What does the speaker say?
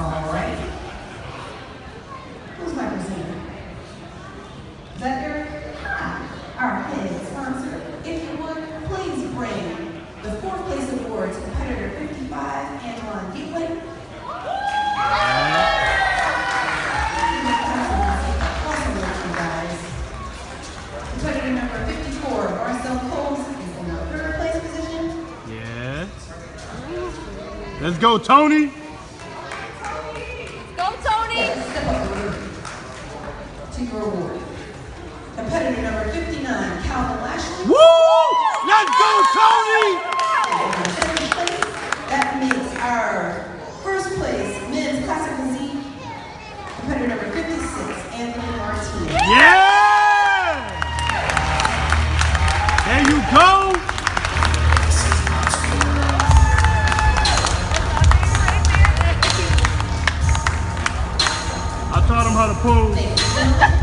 all right. Who's my presenter? Is that Eric? Hi, our head sponsor. If you would, please bring the fourth place awards. competitor 55, Antoine Gateway. Competitor number 54, is in the third place position. Yes. Let's go, Tony! To your award. Competitor number 59, Calvin Lashley. Woo! Let's go, Tony. That makes our first place men's classic physique. Competitor number 56, Anthony Martinez. Yeah! Taught him how to pose.